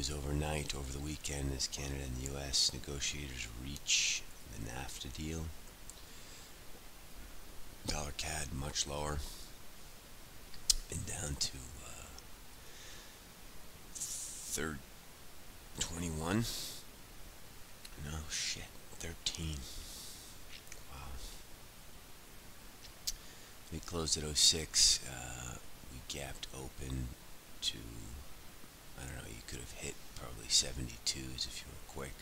news overnight over the weekend as Canada and the US negotiators reach the NAFTA deal. Dollar CAD much lower. Been down to uh, third 21. No shit, 13. Wow. We closed at 06. Uh, we gapped open to I don't know, you could have hit probably 72s if you were quick.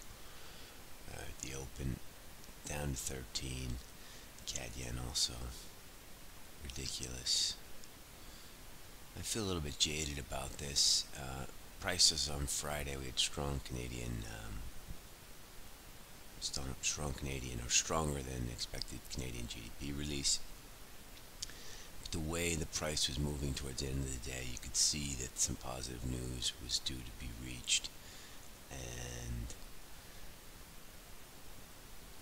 Uh, the open, down to 13. CAD yen also. Ridiculous. I feel a little bit jaded about this. Uh, prices on Friday, we had strong Canadian, um, strong Canadian, or stronger than expected Canadian GDP release the way the price was moving towards the end of the day, you could see that some positive news was due to be reached. And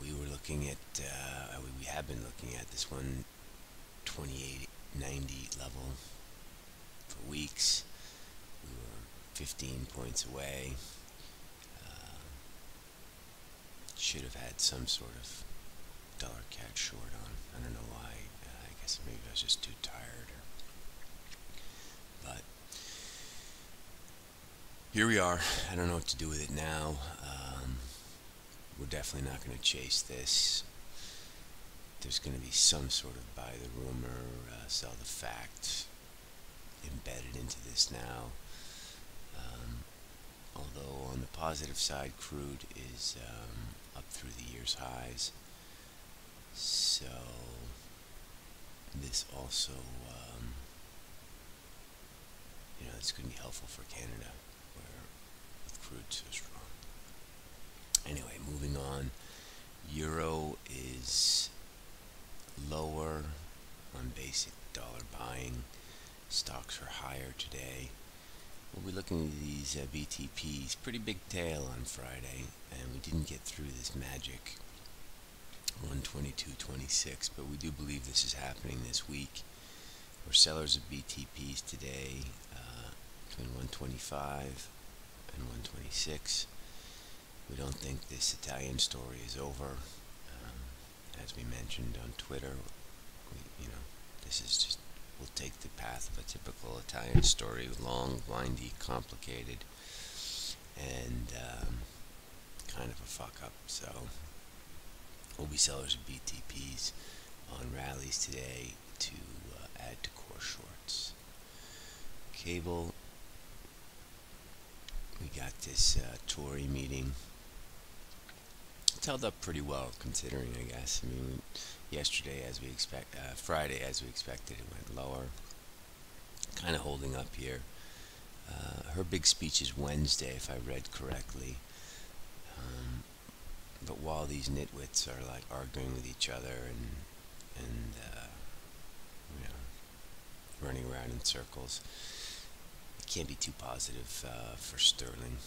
we were looking at, uh, we have been looking at this one 2890 level for weeks. We were 15 points away. Uh, should have had some sort of dollar CAD short on. I don't know why maybe I was just too tired. but here we are. I don't know what to do with it now. Um, we're definitely not going to chase this. There's going to be some sort of buy the rumor, uh, sell the fact embedded into this now. Um, although on the positive side, crude is um, up through the year's highs. So this also, um, you know, it's going to be helpful for Canada, where with crude so strong. Anyway, moving on. Euro is lower on basic dollar buying. Stocks are higher today. We'll be looking at these uh, BTPs. Pretty big tail on Friday, and we didn't get through this magic 122.26, but we do believe this is happening this week. We're sellers of BTPs today uh, between 125 and 126. We don't think this Italian story is over. Um, as we mentioned on Twitter, we, you know, this is just we'll take the path of a typical Italian story, long, windy, complicated, and um, kind of a fuck up. So We'll be sellers of BTPs on rallies today to uh, add to core shorts. Cable, we got this uh, Tory meeting. It's held up pretty well considering, I guess. I mean, yesterday, as we expect, uh, Friday, as we expected, it went lower. Kind of holding up here. Uh, her big speech is Wednesday, if I read correctly. But while these nitwits are like arguing with each other and and uh, you know running around in circles, it can't be too positive uh, for Sterling.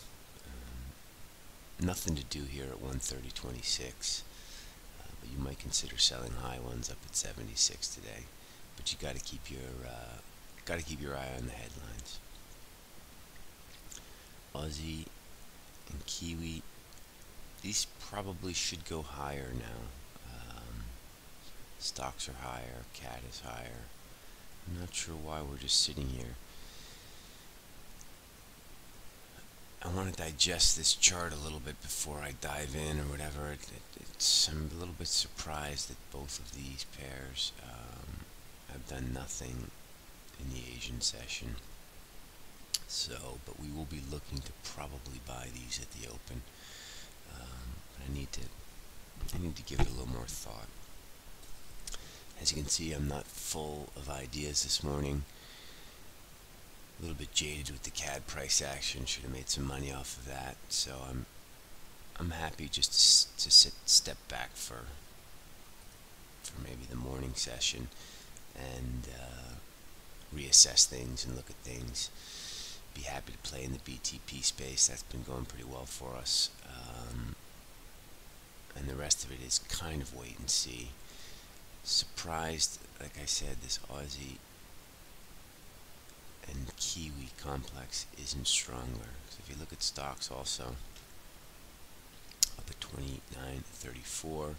Um, nothing to do here at 130.26, uh, but you might consider selling high ones up at 76 today. But you got to keep your uh, got to keep your eye on the headlines. Aussie and Kiwi these probably should go higher now. Um, stocks are higher, CAD is higher. I'm not sure why we're just sitting here. I want to digest this chart a little bit before I dive in or whatever. It, it, it's, I'm a little bit surprised that both of these pairs um, have done nothing in the Asian session. So, but we will be looking to probably buy these at the open. I need to I need to give it a little more thought. As you can see, I'm not full of ideas this morning. A little bit jaded with the CAD price action. Should have made some money off of that. So I'm I'm happy just to, to sit step back for for maybe the morning session and uh, reassess things and look at things be happy to play in the BTP space. That's been going pretty well for us. Um, and the rest of it is kind of wait and see. Surprised, like I said, this Aussie and Kiwi complex isn't stronger. So if you look at stocks also, up at 29.34,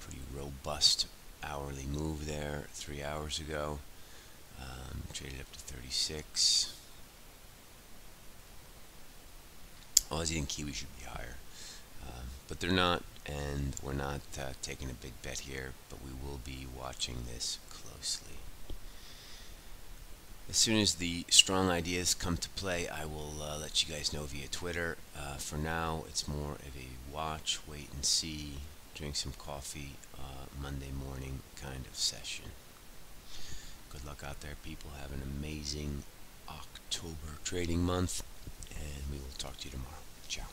pretty robust hourly move there three hours ago. Um, traded up to 36. Aussie and Kiwi should be higher, but they're not, and we're not uh, taking a big bet here. But we will be watching this closely. As soon as the strong ideas come to play, I will uh, let you guys know via Twitter. Uh, for now, it's more of a watch, wait and see, drink some coffee, uh, Monday morning kind of session. Good luck out there, people. Have an amazing October trading month, and we will talk to you tomorrow. Ciao.